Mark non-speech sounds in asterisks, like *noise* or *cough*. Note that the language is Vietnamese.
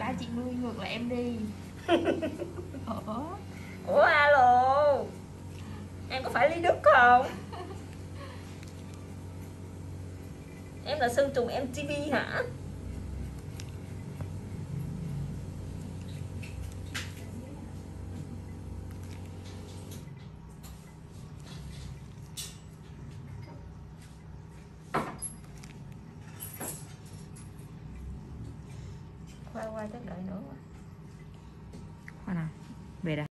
ba chị nuôi ngược lại em đi. *laughs* Ủa? ủa alo? Em có phải lý đức không? *laughs* Em là sơn trùng mtv hả qua qua chắc đợi nữa khoa nào. Về đây.